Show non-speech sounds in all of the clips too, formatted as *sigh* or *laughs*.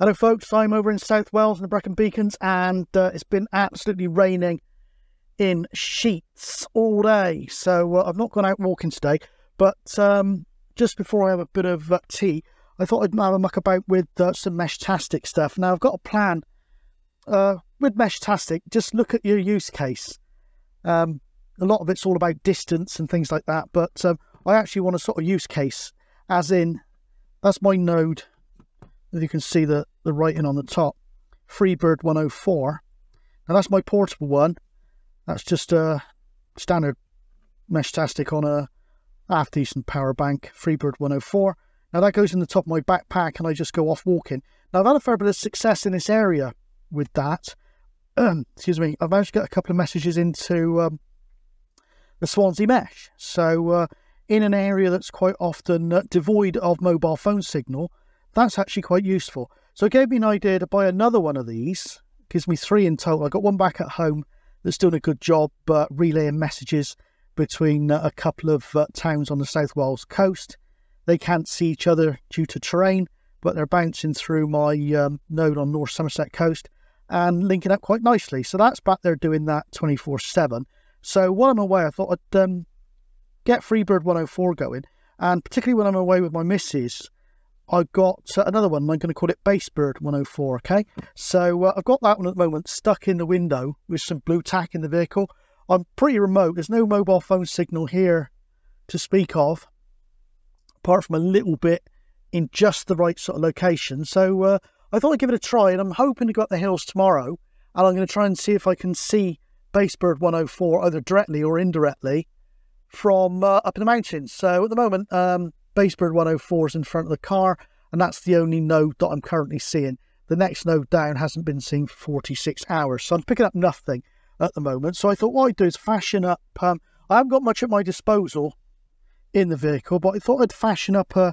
Hello, folks. I'm over in South Wales in the Brecon Beacons, and uh, it's been absolutely raining in sheets all day. So uh, I've not gone out walking today. But um, just before I have a bit of uh, tea, I thought I'd have a muck about with uh, some Meshtastic stuff. Now I've got a plan uh, with Meshtastic. Just look at your use case. Um, a lot of it's all about distance and things like that, but um, I actually want a sort of use case, as in that's my node you can see the, the writing on the top, Freebird 104. Now that's my portable one. That's just a standard Meshtastic on a half decent power bank, Freebird 104. Now that goes in the top of my backpack and I just go off walking. Now I've had a fair bit of success in this area with that. Um, *clears throat* excuse me, I've managed to get a couple of messages into um, the Swansea Mesh. So uh, in an area that's quite often uh, devoid of mobile phone signal, that's actually quite useful. So it gave me an idea to buy another one of these. Gives me three in total. I got one back at home that's doing a good job uh, relaying messages between uh, a couple of uh, towns on the South Wales coast. They can't see each other due to terrain, but they're bouncing through my um, node on North Somerset coast and linking up quite nicely. So that's back there doing that 24 7. So while I'm away, I thought I'd um, get Freebird 104 going. And particularly when I'm away with my missus, I've got uh, another one. I'm going to call it Basebird 104. Okay, so uh, I've got that one at the moment stuck in the window with some Blu Tack in the vehicle. I'm pretty remote. There's no mobile phone signal here to speak of, apart from a little bit in just the right sort of location. So uh, I thought I'd give it a try, and I'm hoping to go up the hills tomorrow. And I'm going to try and see if I can see Basebird 104 either directly or indirectly from uh, up in the mountains. So at the moment, um, Basebird 104 is in front of the car, and that's the only node that I'm currently seeing. The next node down hasn't been seen for 46 hours, so I'm picking up nothing at the moment. So I thought what I'd do is fashion up. Um, I haven't got much at my disposal in the vehicle, but I thought I'd fashion up a, uh,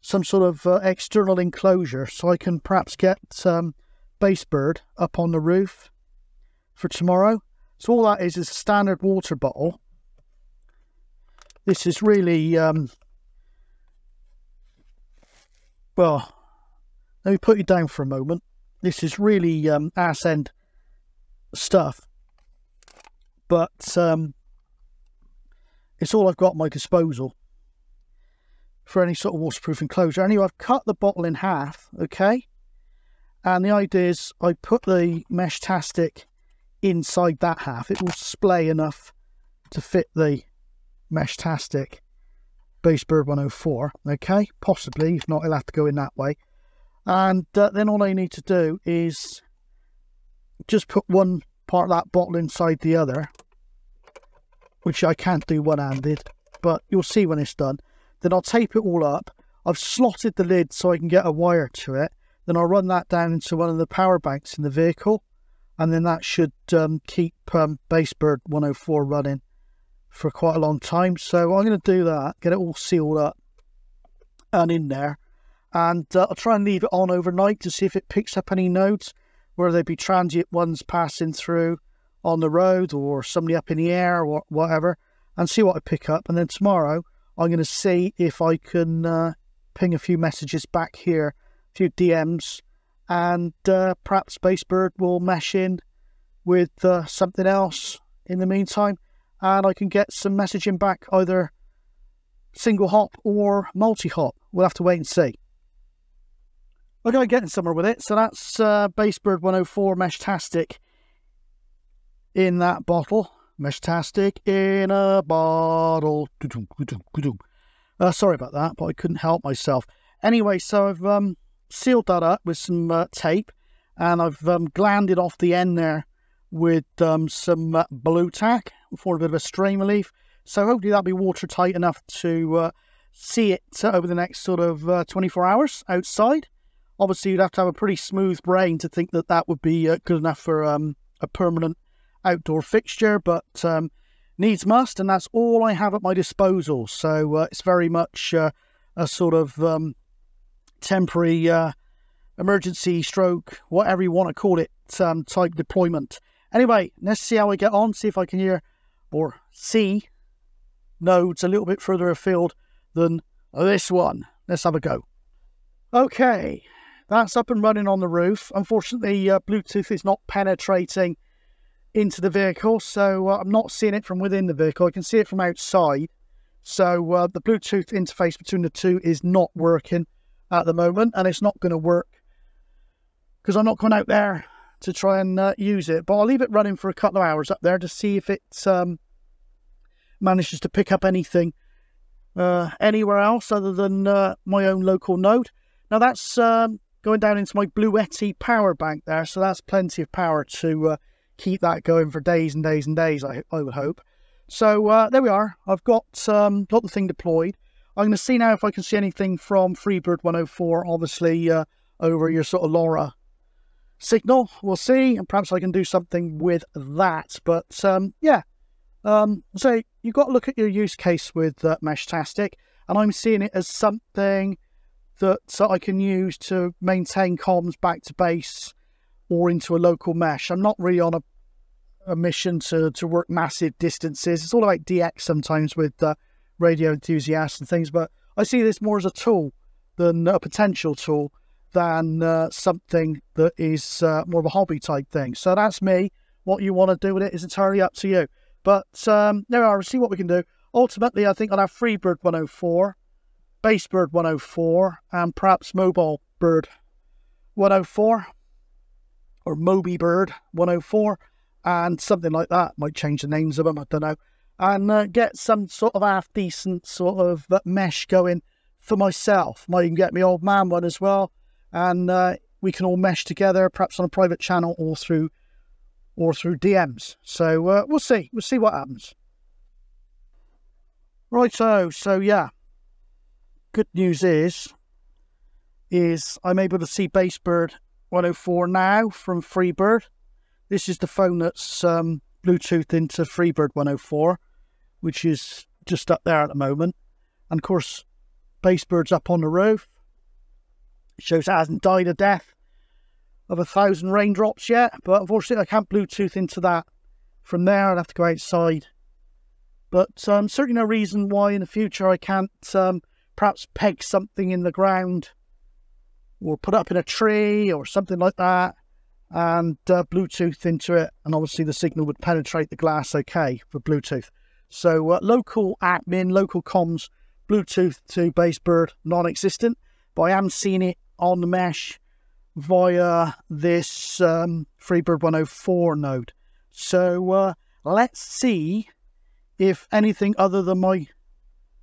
some sort of uh, external enclosure so I can perhaps get um, Basebird up on the roof for tomorrow. So all that is is a standard water bottle. This is really um, well, let me put you down for a moment. This is really um, ass end stuff, but um, it's all I've got at my disposal for any sort of waterproof enclosure. Anyway, I've cut the bottle in half, okay? And the idea is I put the Meshtastic inside that half. It will splay enough to fit the Meshtastic Basebird 104. Okay, possibly. If not, it'll have to go in that way. And uh, then all I need to do is just put one part of that bottle inside the other, which I can't do one-handed, but you'll see when it's done. Then I'll tape it all up. I've slotted the lid so I can get a wire to it. Then I'll run that down into one of the power banks in the vehicle, and then that should um, keep um, Basebird 104 running for quite a long time. So I'm going to do that, get it all sealed up and in there. And uh, I'll try and leave it on overnight to see if it picks up any nodes, whether they be transient ones passing through on the road or somebody up in the air or whatever, and see what I pick up. And then tomorrow I'm going to see if I can uh, ping a few messages back here, a few DMs, and uh, perhaps Basebird will mesh in with uh, something else in the meantime and I can get some messaging back either single hop or multi hop. We'll have to wait and see. Okay, getting somewhere with it. So that's uh, Basebird 104 mesh Meshtastic in that bottle. Mesh Meshtastic in a bottle. Uh, sorry about that, but I couldn't help myself. Anyway, so I've um, sealed that up with some uh, tape and I've um, glanded off the end there with um, some uh, Blu Tack for a bit of a strain relief. So hopefully that'll be watertight enough to uh, see it over the next sort of uh, 24 hours outside. Obviously, you'd have to have a pretty smooth brain to think that that would be uh, good enough for um, a permanent outdoor fixture, but um, needs must, and that's all I have at my disposal. So uh, it's very much uh, a sort of um, temporary emergency stroke, whatever you want to call it, um, type deployment. Anyway, let's see how we get on, see if I can hear or see nodes a little bit further afield than this one. Let's have a go. Okay, that's up and running on the roof. Unfortunately, uh, Bluetooth is not penetrating into the vehicle, so uh, I'm not seeing it from within the vehicle. I can see it from outside. So uh, the Bluetooth interface between the two is not working at the moment, and it's not going to work because I'm not going out there to try and uh, use it. But I'll leave it running for a couple of hours up there to see if it's um, manages to pick up anything uh, anywhere else other than uh, my own local node. Now that's um, going down into my Bluetti power bank there, so that's plenty of power to uh, keep that going for days and days and days, I, I would hope. So uh, there we are. I've got um, got the thing deployed. I'm going to see now if I can see anything from Freebird 104, obviously uh, over your sort of LoRa signal. We'll see, and perhaps I can do something with that. But um, yeah, um, so you've got to look at your use case with uh, Meshtastic, and I'm seeing it as something that I can use to maintain comms back to base or into a local mesh. I'm not really on a, a mission to, to work massive distances. It's all about DX sometimes with uh, radio enthusiasts and things, but I see this more as a tool than a potential tool than uh, something that is uh, more of a hobby type thing. So that's me. What you want to do with it is entirely up to you. But um. We'll see what we can do. Ultimately, I think I'll have Freebird 104, Basebird 104, and perhaps Mobile Bird 104 or Moby Bird 104 and something like that. Might change the names of them, I don't know. And uh, get some sort of half decent sort of mesh going for myself. Might even get my old man one as well and uh, we can all mesh together, perhaps on a private channel or through or through DMs. So uh, we'll see. We'll see what happens. Right, so so yeah. Good news is, is I'm able to see Basebird 104 now from Freebird. This is the phone that's um, Bluetooth into Freebird 104, which is just up there at the moment. And of course, Basebird's up on the roof. It shows it hasn't died a death of a thousand raindrops yet, but unfortunately I can't Bluetooth into that. From there I'd have to go outside. But um, certainly no reason why in the future I can't um, perhaps peg something in the ground or put up in a tree or something like that and uh, Bluetooth into it. And obviously the signal would penetrate the glass okay for Bluetooth. So uh, local admin, local comms, Bluetooth to Basebird, non-existent. But I am seeing it on the mesh via this um, Freebird 104 node. So uh, let's see if anything other than my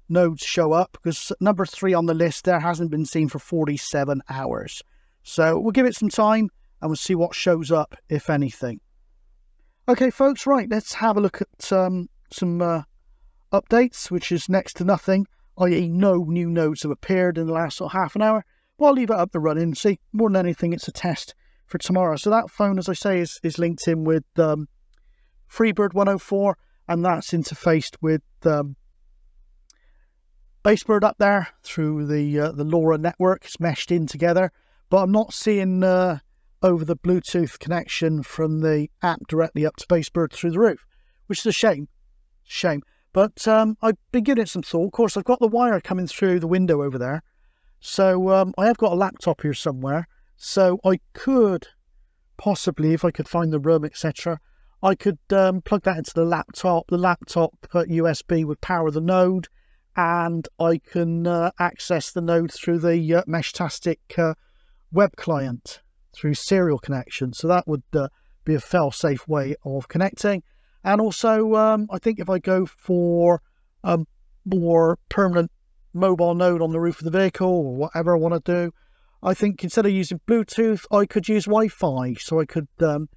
nodes show up because number three on the list there hasn't been seen for 47 hours. So we'll give it some time and we'll see what shows up, if anything. Okay, folks, right, let's have a look at um, some uh, updates, which is next to nothing, i.e. no new nodes have appeared in the last sort of half an hour. I'll leave it up the running. See, more than anything, it's a test for tomorrow. So that phone, as I say, is, is linked in with um, Freebird 104, and that's interfaced with um, Basebird up there through the uh, the LoRa network. It's meshed in together, but I'm not seeing uh, over the Bluetooth connection from the app directly up to Basebird through the roof, which is a shame. Shame. But um, I've been giving it some thought. Of course, I've got the wire coming through the window over there. So um, I have got a laptop here somewhere. So I could possibly, if I could find the room, etc., I could um, plug that into the laptop. The laptop USB would power the node, and I can uh, access the node through the uh, Meshtastic uh, web client through serial connection. So that would uh, be a fail-safe way of connecting. And also, um, I think if I go for a more permanent mobile node on the roof of the vehicle or whatever I want to do. I think instead of using Bluetooth, I could use Wi-Fi, so I could um,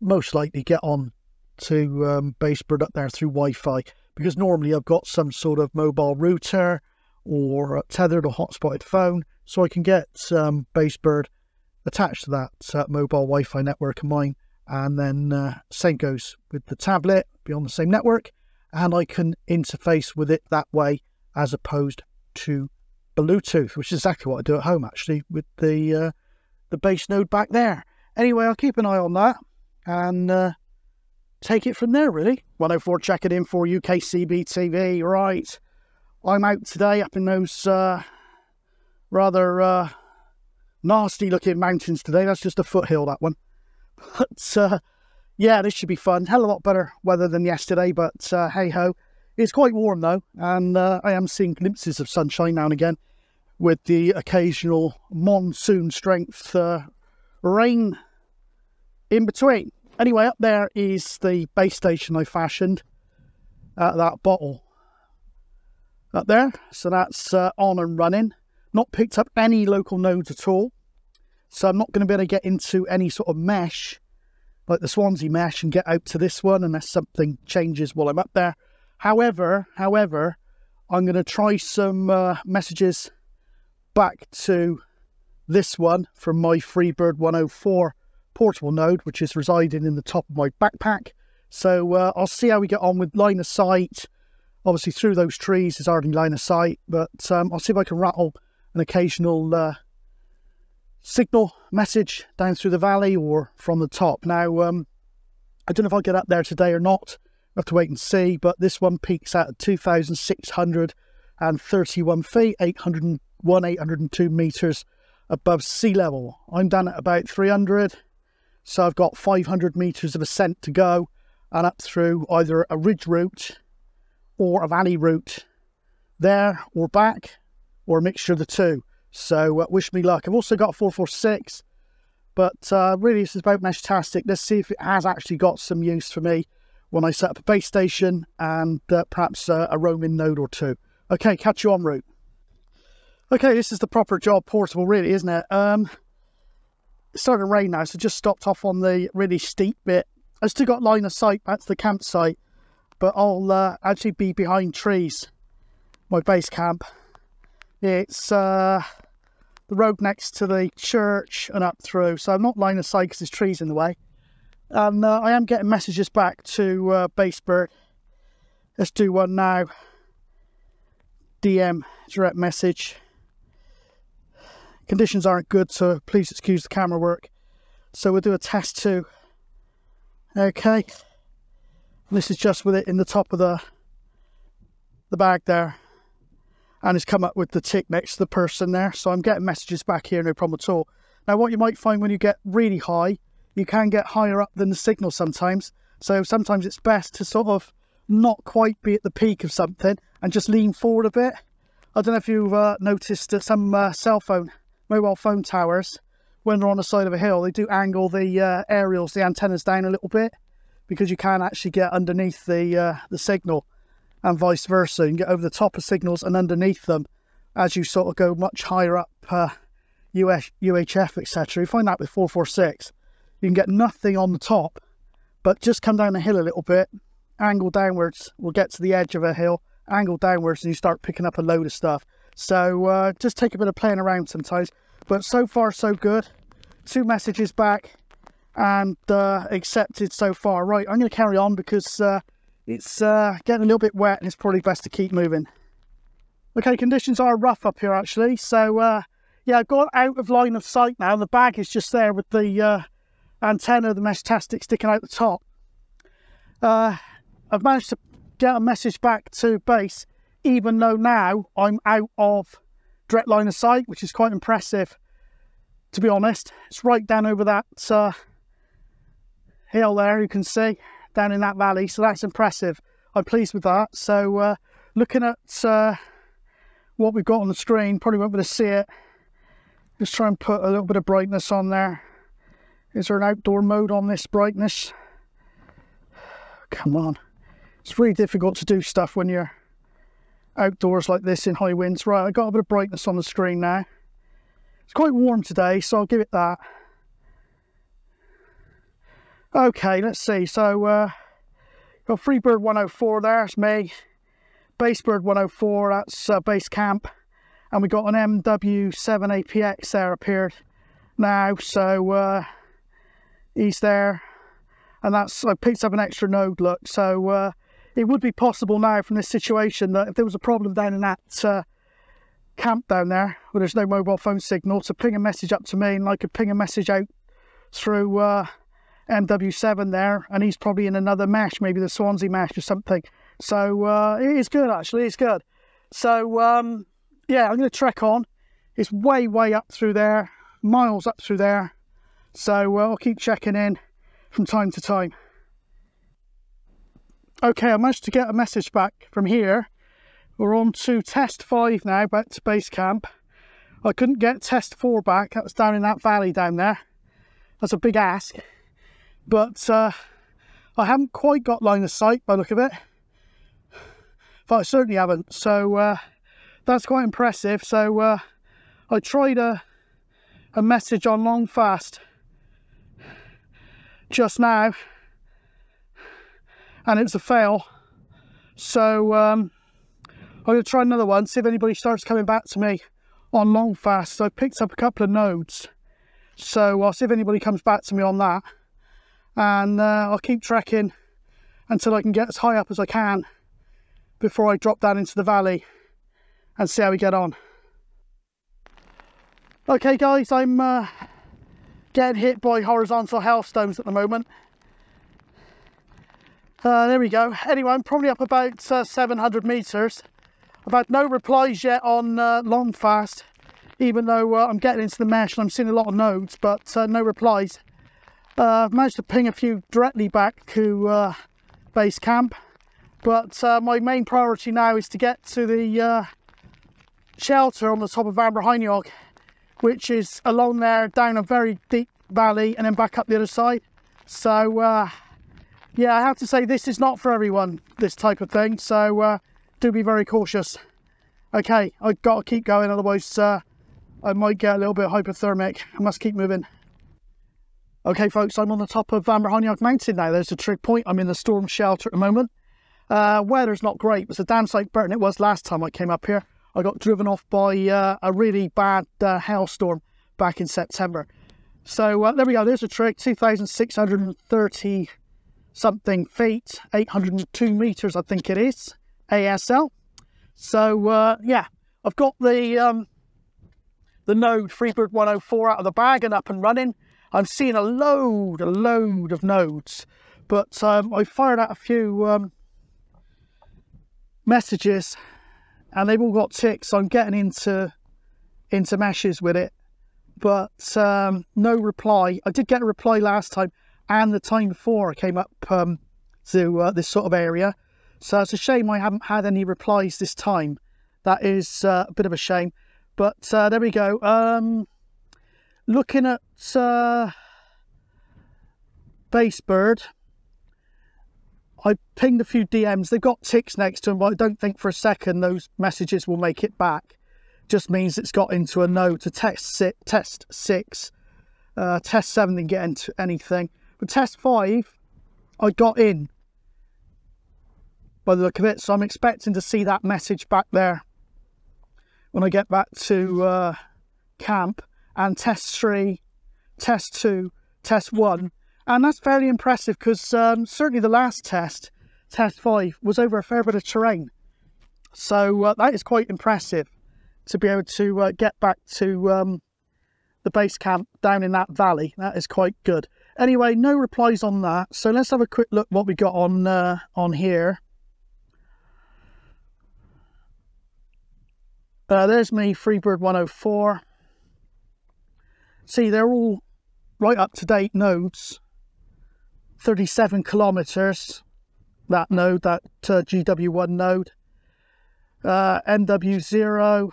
most likely get on to um, Basebird up there through Wi-Fi. Because normally I've got some sort of mobile router or tethered or hotspotted phone, so I can get um, Basebird attached to that uh, mobile Wi-Fi network of mine, and then uh, same goes with the tablet, be on the same network, and I can interface with it that way as opposed to Bluetooth, which is exactly what I do at home actually with the uh, the base node back there. Anyway, I'll keep an eye on that and uh, take it from there really. 104 checking in for UKCB TV. Right, I'm out today up in those uh, rather uh, nasty looking mountains today. That's just a foothill, that one. *laughs* But uh, yeah, this should be fun. Hell a lot better weather than yesterday, but uh, hey ho. It's quite warm though, and uh, I am seeing glimpses of sunshine now and again with the occasional monsoon strength uh, rain in between. Anyway, up there is the base station I fashioned at that bottle up there. So that's uh, on and running. Not picked up any local nodes at all. So I'm not going to be able to get into any sort of mesh like the Swansea mesh and get out to this one unless something changes while I'm up there. However, however, I'm going to try some uh, messages back to this one from my Freebird 104 portable node, which is residing in the top of my backpack. So uh, I'll see how we get on with line of sight. Obviously, through those trees is already line of sight, but um, I'll see if I can rattle an occasional uh, signal message down through the valley or from the top. Now, um, I don't know if I'll get up there today or not. Have to wait and see, but this one peaks out at 2,631 feet, 801, 802 meters above sea level. I'm down at about 300, so I've got 500 meters of ascent to go and up through either a ridge route or a valley route there or back or a mixture of the two. So uh, wish me luck. I've also got a 446, but uh, really this is about Meshtastic. Let's see if it has actually got some use for me when I set up a base station and uh, perhaps uh, a roaming node or two. Okay, catch you en route. Okay, this is the proper job portable really, isn't it? Um, it's starting to rain now, so just stopped off on the really steep bit. I've still got line of sight back to the campsite, but I'll uh, actually be behind trees, my base camp. It's uh, the road next to the church and up through, so I'm not line of sight because there's trees in the way. And uh, I am getting messages back to uh, Basebird. Let's do one now. DM direct message. Conditions aren't good, so please excuse the camera work. So we'll do a test too. Okay. This is just with it in the top of the the bag there. And it's come up with the tick next to the person there. So I'm getting messages back here, no problem at all. Now what you might find when you get really high, you can get higher up than the signal sometimes. So sometimes it's best to sort of not quite be at the peak of something and just lean forward a bit. I don't know if you've uh, noticed that some uh, cell phone, mobile phone towers, when they're on the side of a hill, they do angle the uh, aerials, the antennas down a little bit because you can actually get underneath the uh, the signal and vice versa. You can get over the top of signals and underneath them as you sort of go much higher up US, uh, UHF, etc. You find that with 446. You can get nothing on the top, but just come down the hill a little bit, angle downwards, we'll get to the edge of a hill, angle downwards, and you start picking up a load of stuff. So uh, just take a bit of playing around sometimes. But so far, so good. Two messages back and uh, accepted so far. Right, I'm going to carry on because uh, it's uh, getting a little bit wet and it's probably best to keep moving. Okay, conditions are rough up here actually. So uh, yeah, I've got out of line of sight now. The bag is just there with the antenna, the Meshtastic sticking out the top. Uh, I've managed to get a message back to base, even though now I'm out of direct line of sight, which is quite impressive, to be honest. It's right down over that uh, hill there, you can see, down in that valley, so that's impressive. I'm pleased with that. So uh, looking at uh, what we've got on the screen, probably won't be able to see it. Just try and put a little bit of brightness on there. Is there an outdoor mode on this brightness? Come on. It's really difficult to do stuff when you're outdoors like this in high winds. Right, I got a bit of brightness on the screen now. It's quite warm today, so I'll give it that. Okay, let's see. So, uh, got Freebird 104 there, it's me. Basebird 104, that's uh, base camp. And we got an MW7 APX there appeared now. So, uh, he's there. And that's I picked up an extra node look. So uh, it would be possible now from this situation that if there was a problem down in that uh, camp down there where there's no mobile phone signal to ping a message up to me and I could ping a message out through uh, MW7 there and he's probably in another mesh maybe the Swansea mesh or something. So uh, it is good actually it's good. So um, yeah I'm going to trek on. It's way way up through there miles up through there. So uh, I'll keep checking in from time to time. Okay, I managed to get a message back from here. We're on to test five now, back to base camp. I couldn't get test four back, that was down in that valley down there. That's a big ask. But uh, I haven't quite got line of sight by look of it. But I certainly haven't. So uh, that's quite impressive. So uh, I tried a, a message on long fast just now and it's a fail. So um, I'm going to try another one, see if anybody starts coming back to me on long fast. So I picked up a couple of nodes. So I'll see if anybody comes back to me on that. And uh, I'll keep trekking until I can get as high up as I can before I drop down into the valley and see how we get on. Okay guys, I'm uh, getting hit by horizontal hailstones at the moment. Uh, there we go. Anyway, I'm probably up about uh, 700 metres. I've had no replies yet on uh, long fast, even though uh, I'm getting into the mesh and I'm seeing a lot of nodes, but uh, no replies. Uh, I've managed to ping a few directly back to base camp, but my main priority now is to get to the shelter on the top of Amber which is along there down a very deep valley and then back up the other side. So uh, yeah, I have to say this is not for everyone, this type of thing. So uh, do be very cautious. Okay, I've got to keep going, otherwise uh, I might get a little bit hypothermic. I must keep moving. Okay, folks, I'm on the top of Amber Mountain now. There's a trig point. I'm in the storm shelter at the moment. Uh, weather's not great. It's a damn sight better than it was last time I came up here. I got driven off by uh, a really bad uh, hailstorm back in September. So uh, there we go, there's a trig, 2,630 something feet, 802 meters I think it is, ASL. So uh, yeah, I've got the um, the node Freebird 104 out of the bag and up and running. I'm seeing a load, a load of nodes, but um, I fired out a few um, messages and they've all got ticks. So I'm getting into into meshes with it, but um, no reply. I did get a reply last time and the time before I came up um, to uh, this sort of area. So it's a shame I haven't had any replies this time. That is uh, a bit of a shame. But uh, there we go. Um, looking at uh, Basebird, I pinged a few DMs. They've got ticks next to them, but I don't think for a second those messages will make it back. Just means it's got into a no to test six, test six, uh, test seven, and get into anything. But test five, I got in by the look of it. So I'm expecting to see that message back there when I get back to uh, camp. And test three, test two, test one and that's fairly impressive because um, certainly the last test, test five, was over a fair bit of terrain. So uh, that is quite impressive to be able to uh, get back to um, the base camp down in that valley. That is quite good. Anyway, no replies on that. So let's have a quick look what we got on uh, on here. Uh, there's me, Freebird 104. See, they're all right up to date nodes. 37 kilometers that node that uh, gw1 node. Uh, nw0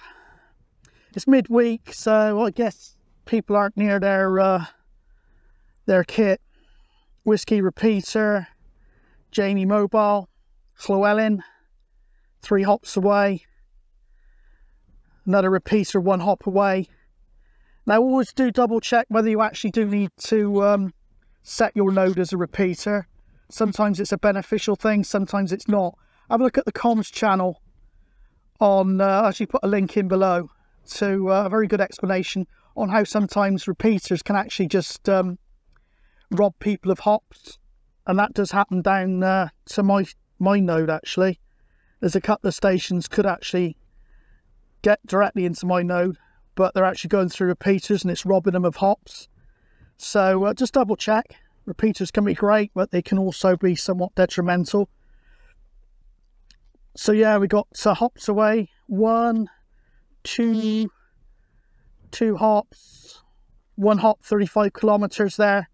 it's midweek so i guess people aren't near their uh, their kit. Whiskey repeater jamie mobile llewellyn three hops away. Another repeater one hop away. Now always do double check whether you actually do need to um, set your node as a repeater. Sometimes it's a beneficial thing, sometimes it's not. Have a look at the comms channel on, uh, actually put a link in below to uh, a very good explanation on how sometimes repeaters can actually just um, rob people of hops. And that does happen down uh, to my, my node actually. There's a couple of stations could actually get directly into my node, but they're actually going through repeaters and it's robbing them of hops. So uh, just double check. Repeaters can be great, but they can also be somewhat detrimental. So yeah, we got uh, hops away. One, two, two hops, one hop 35 kilometers there.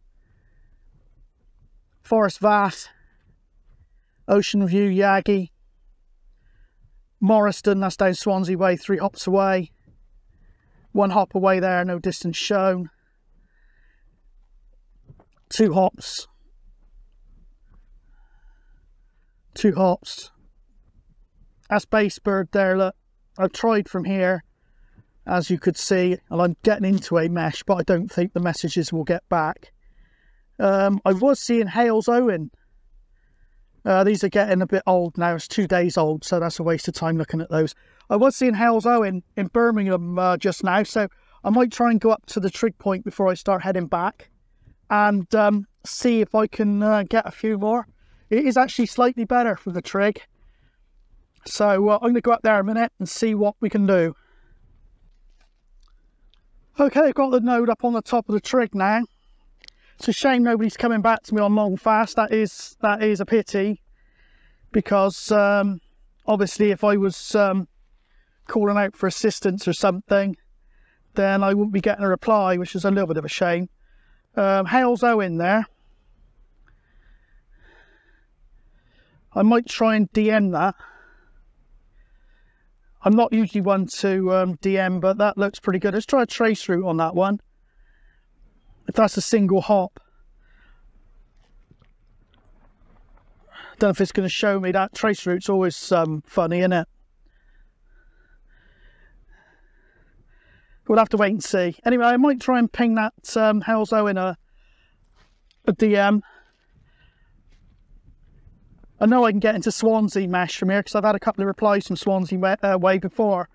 Fforestfach, Ocean View, Yagi, Morriston, that's down Swansea Way, three hops away. One hop away there, no distance shown. Two hops. Two hops. That's Basebird there, look. I've tried from here, as you could see, and I'm getting into a mesh, but I don't think the messages will get back. Um, I was seeing Halesowen. Uh, these are getting a bit old now. It's two days old, so that's a waste of time looking at those. I was seeing Halesowen in Birmingham uh, just now, so I might try and go up to the trig point before I start heading back and um, see if I can uh, get a few more. It is actually slightly better for the trig. So uh, I'm going to go up there a minute and see what we can do. Okay, I've got the node up on the top of the trig now. It's a shame nobody's coming back to me on long fast. That is that is a pity because um, obviously if I was um, calling out for assistance or something, then I wouldn't be getting a reply, which is a little bit of a shame. Um, Halesowen there. I might try and DM that. I'm not usually one to um, DM, but that looks pretty good. Let's try a trace route on that one. If that's a single hop. Don't know if it's going to show me that trace route's always um, funny, isn't it? We'll have to wait and see. Anyway, I might try and ping that um, Halesowen a, a DM I know I can get into Swansea mesh from here because I've had a couple of replies from Swansea way, uh, way before.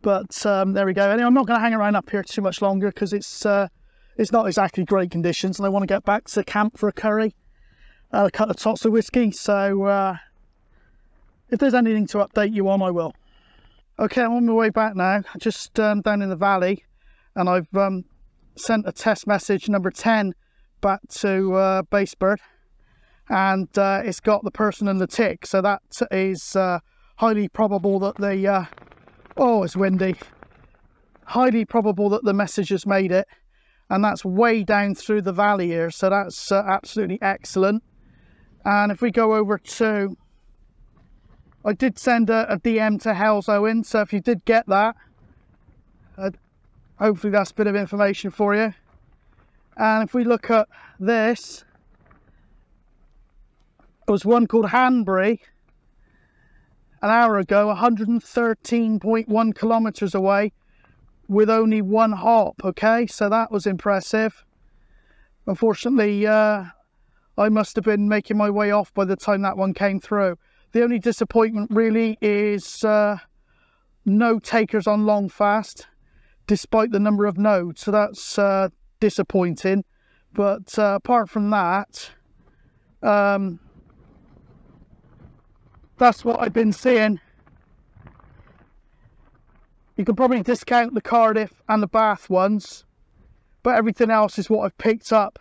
But um, there we go. Anyway, I'm not going to hang around up here too much longer because it's uh, it's not exactly great conditions and I want to get back to camp for a curry, uh, a couple of tots of whiskey. So uh, if there's anything to update you on, I will. Okay, I'm on my way back now. I Just um, down in the valley and I've um, sent a test message number 10 back to uh, Basebird and uh, it's got the person and the tick so that is uh, highly probable that the uh, oh it's windy highly probable that the message has made it and that's way down through the valley here so that's uh, absolutely excellent and if we go over to I did send a, a DM to Halesowen so if you did get that uh, hopefully that's a bit of information for you and if we look at this there was one called Hanbury an hour ago, 113.1 kilometers away with only one hop. Okay, so that was impressive. Unfortunately, uh, I must have been making my way off by the time that one came through. The only disappointment really is uh, no takers on long fast, despite the number of nodes. So that's uh, disappointing. But uh, apart from that, um, that's what I've been seeing. You can probably discount the Cardiff and the Bath ones, but everything else is what I've picked up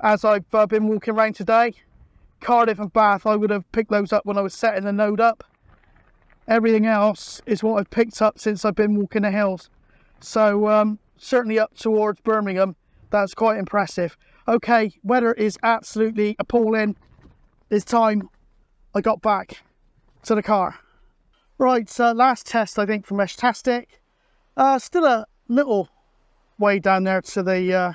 as I've uh, been walking around today. Cardiff and Bath, I would have picked those up when I was setting the node up. Everything else is what I've picked up since I've been walking the hills. So um, certainly up towards Birmingham, that's quite impressive. Okay, weather is absolutely appalling. It's time I got back to the car. Right, so last test I think from Meshtastic. Uh, still a little way down there to the, uh,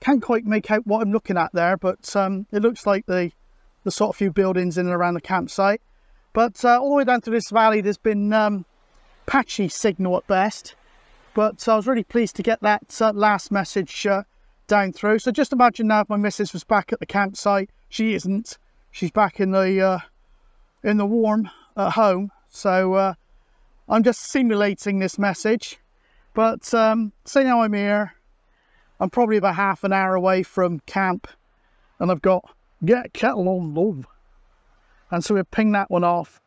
can't quite make out what I'm looking at there, but um, it looks like the, the sort of few buildings in and around the campsite. But uh, all the way down to this valley, there's been um, patchy signal at best. But I was really pleased to get that uh, last message uh, down through. So just imagine now if my missus was back at the campsite. She isn't she's back in the uh, in the warm at home so uh, I'm just simulating this message but um, see now I'm here I'm probably about half an hour away from camp and I've got get kettle on love and so we ping that one off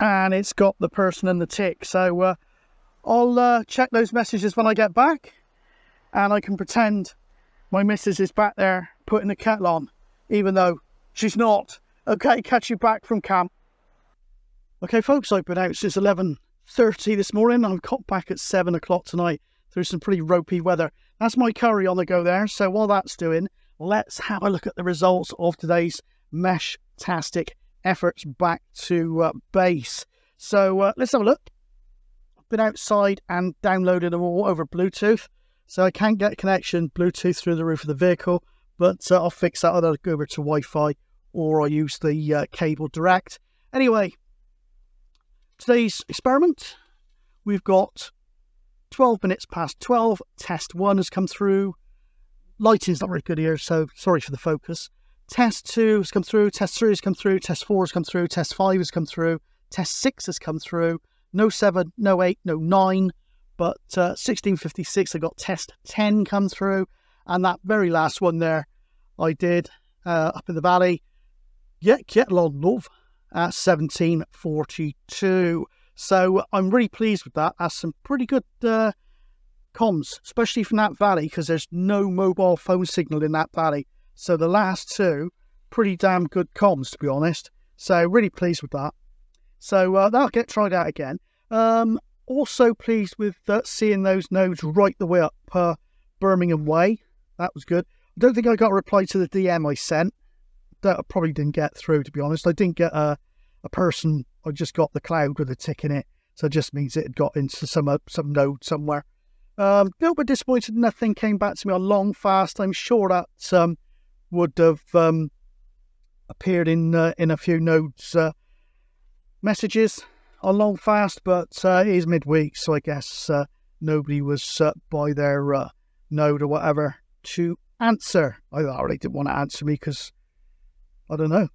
and it's got the person and the tick so uh, I'll uh, check those messages when I get back and I can pretend my missus is back there putting the kettle on, even though she's not. Okay, catch you back from camp. Okay, folks, I've been out since 11 30 this morning. I'm caught back at 7 o'clock tonight through some pretty ropey weather. That's my curry on the go there. So while that's doing, let's have a look at the results of today's Mesh-tastic efforts back to uh, base. So uh, let's have a look. I've been outside and downloaded them all over Bluetooth. So I can't get connection Bluetooth through the roof of the vehicle, but uh, I'll fix that. I'll go over to Wi-Fi or I'll use the uh, cable direct. Anyway, today's experiment, we've got 12 minutes past 12. Test 1 has come through. Lighting's not very good here, so sorry for the focus. Test 2 has come through. Test 3 has come through. Test 4 has come through. Test 5 has come through. Test 6 has come through. No 7, no 8, no 9. But uh, 1656, I got test 10 come through. And that very last one there, I did uh, up in the valley. Yeah, get along, love at 1742. So I'm really pleased with that. That's some pretty good uh, comms, especially from that valley, because there's no mobile phone signal in that valley. So the last two, pretty damn good comms, to be honest. So really pleased with that. So uh, that'll get tried out again. Um, also pleased with uh, seeing those nodes right the way up uh, Birmingham Way. That was good. I don't think I got a reply to the DM I sent. That I probably didn't get through, to be honest. I didn't get a, a person. I just got the cloud with a tick in it. So it just means it had got into some uh, some node somewhere. Um, a little bit disappointed nothing came back to me on long fast. I'm sure that um, would have um, appeared in uh, in a few nodes uh, messages on long fast, but uh, it is midweek, so I guess uh, nobody was by their node or whatever to answer. I already didn't want to answer me because I don't know.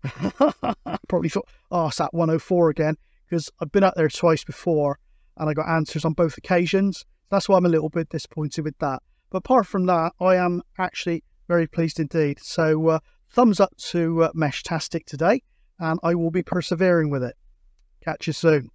*laughs* Probably thought, oh, it's at 104 again because I've been out there twice before and I got answers on both occasions. That's why I'm a little bit disappointed with that. But apart from that, I am actually very pleased indeed. So uh, thumbs up to uh, Mesh-tastic today, and I will be persevering with it. Catch you soon.